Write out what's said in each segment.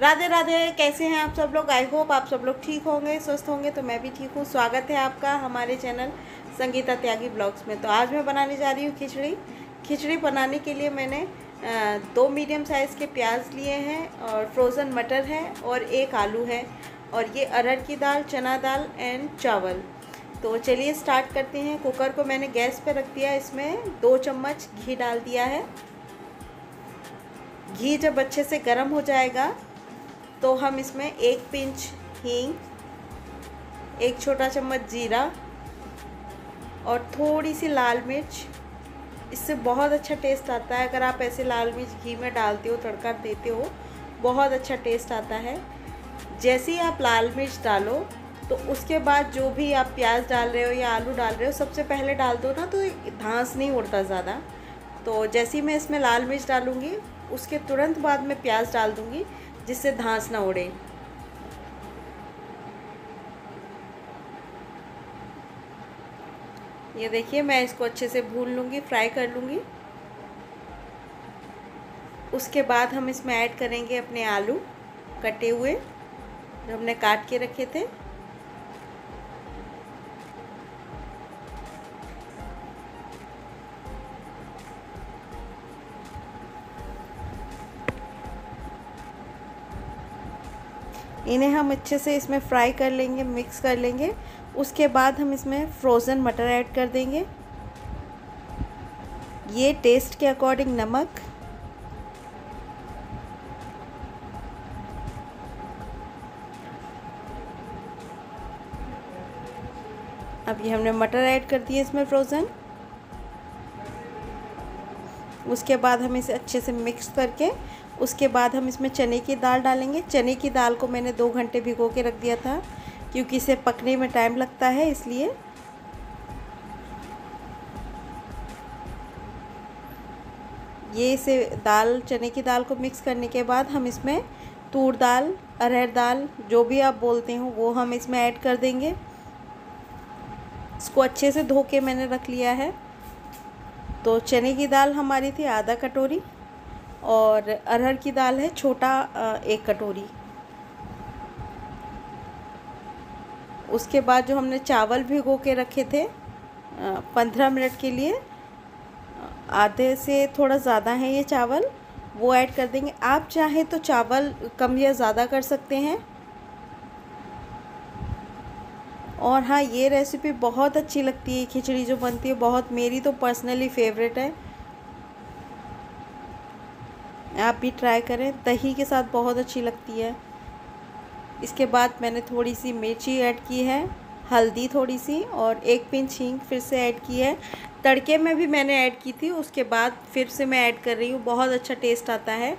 राधे राधे, कैसे हैं आप सब लोग? आई होप आप सब लोग ठीक होंगे, स्वस्थ होंगे तो मैं भी ठीक हूँ। स्वागत है आपका हमारे चैनल संगीता त्यागी ब्लॉग्स में। तो आज मैं बनाने जा रही हूँ खिचड़ी। खिचड़ी बनाने के लिए मैंने दो मीडियम साइज़ के प्याज लिए हैं और फ्रोज़न मटर है और एक आलू है और ये अरहर की दाल, चना दाल एंड चावल। तो चलिए स्टार्ट करते हैं। कुकर को मैंने गैस पर रख दिया। इसमें दो चम्मच घी डाल दिया है। घी जब अच्छे से गर्म हो जाएगा तो हम इसमें एक पिंच हींग, एक छोटा चम्मच जीरा और थोड़ी सी लाल मिर्च। इससे बहुत अच्छा टेस्ट आता है। अगर आप ऐसे लाल मिर्च घी में डालते हो, तड़का देते हो, बहुत अच्छा टेस्ट आता है। जैसे ही आप लाल मिर्च डालो तो उसके बाद जो भी आप प्याज डाल रहे हो या आलू डाल रहे हो, सबसे पहले डाल दो ना तो घास नहीं उड़ता ज़्यादा। तो जैसे ही मैं इसमें लाल मिर्च डालूँगी, उसके तुरंत बाद मैं प्याज डाल दूँगी। जिससे धांस ना उड़े। ये देखिए, मैं इसको अच्छे से भून लूँगी, फ्राई कर लूँगी। उसके बाद हम इसमें ऐड करेंगे अपने आलू कटे हुए, जो हमने काट के रखे थे। इन्हें हम अच्छे से इसमें फ्राई कर लेंगे मिक्स कर लेंगे। उसके बाद हम इसमें फ्रोज़न मटर ऐड कर देंगे। ये टेस्ट के अकॉर्डिंग नमक। अब ये हमने मटर ऐड कर दिए इसमें फ्रोज़न उसके बाद हम इसे अच्छे से मिक्स करके, उसके बाद हम इसमें चने की दाल डालेंगे। चने की दाल को मैंने दो घंटे भिगो के रख दिया था, क्योंकि इसे पकने में टाइम लगता है, इसलिए। ये इसे दाल, चने की दाल को मिक्स करने के बाद हम इसमें तूर दाल, अरहर दाल, जो भी आप बोलते हो, वो हम इसमें ऐड कर देंगे। इसको अच्छे से धो के मैंने रख लिया है। तो चने की दाल हमारी थी आधा कटोरी और अरहर की दाल है छोटा एक कटोरी। उसके बाद जो हमने चावल भिगो के रखे थे पंद्रह मिनट के लिए, आधे से थोड़ा ज़्यादा है ये चावल, वो ऐड कर देंगे। आप चाहें तो चावल कम या ज़्यादा कर सकते हैं और हाँ ये रेसिपी बहुत अच्छी लगती है खिचड़ी जो बनती है, बहुत मेरी तो पर्सनली फेवरेट है। आप भी ट्राई करें, दही के साथ बहुत अच्छी लगती है। इसके बाद मैंने थोड़ी सी मिर्ची ऐड की है, हल्दी थोड़ी सी और एक पिंच हींग फिर से ऐड की है। तड़के में भी मैंने ऐड की थी, उसके बाद फिर से मैं ऐड कर रही हूँ, बहुत अच्छा टेस्ट आता है।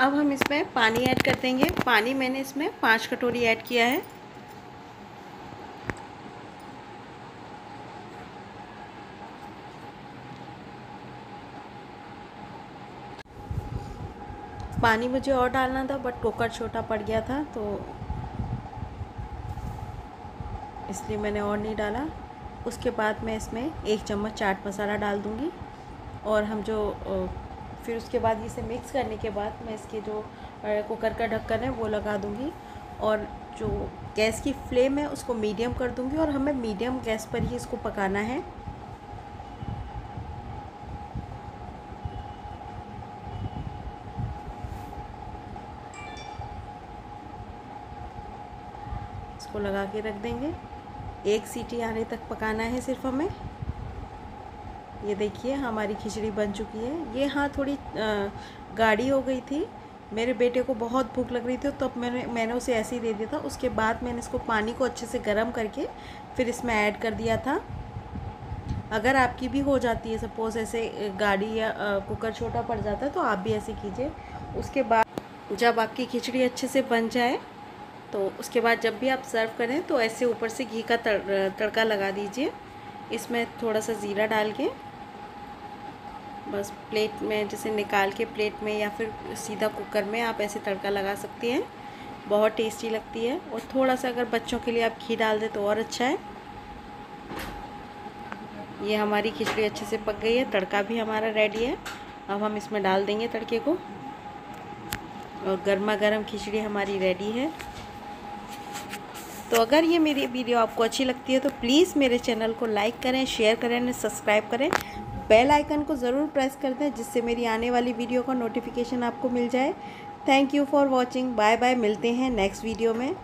अब हम इसमें पानी ऐड कर देंगे। पानी मैंने इसमें पाँच कटोरी ऐड किया है। पानी मुझे और डालना था बट कुकर छोटा पड़ गया था तो इसलिए मैंने और नहीं डाला। उसके बाद मैं इसमें एक चम्मच चाट मसाला डाल दूँगी और हम जो फिर उसके बाद इसे मिक्स करने के बाद मैं इसके जो कुकर का ढक्कन है वो लगा दूँगी। और जो गैस की फ्लेम है उसको मीडियम कर दूँगी और हमें मीडियम गैस पर ही इसको पकाना है। इसको लगा के रख देंगे। एक सीटी आने तक पकाना है सिर्फ़ हमें। ये देखिए, हमारी खिचड़ी बन चुकी है। ये हाँ थोड़ी गाढ़ी हो गई थी। मेरे बेटे को बहुत भूख लग रही थी तो मैंने मैंने उसे ऐसे ही दे दिया था। उसके बाद मैंने इसको पानी को अच्छे से गर्म करके फिर इसमें ऐड कर दिया था। अगर आपकी भी हो जाती है, सपोज़ ऐसे गाड़ी या कुकर छोटा पड़ जाता है तो आप भी ऐसे कीजिए। उसके बाद जब आपकी खिचड़ी अच्छे से बन जाए तो उसके बाद जब भी आप सर्व करें तो ऐसे ऊपर से घी का तड़का लगा दीजिए। इसमें थोड़ा सा ज़ीरा डाल के बस प्लेट में जैसे निकाल के प्लेट में या फिर सीधा कुकर में आप ऐसे तड़का लगा सकती हैं। बहुत टेस्टी लगती है और थोड़ा सा अगर बच्चों के लिए आप घी डाल दें तो और अच्छा है। ये हमारी खिचड़ी अच्छे से पक गई है, तड़का भी हमारा रेडी है। अब हम इसमें डाल देंगे तड़के को। और गर्मा गर्म खिचड़ी हमारी रेडी है। तो अगर ये मेरी वीडियो आपको अच्छी लगती है तो प्लीज़ मेरे चैनल को लाइक करें शेयर करें सब्सक्राइब करें। बेल आइकन को ज़रूर प्रेस कर दें, जिससे मेरी आने वाली वीडियो का नोटिफिकेशन आपको मिल जाए। Thank you for watching bye bye मिलते हैं नेक्स्ट वीडियो में।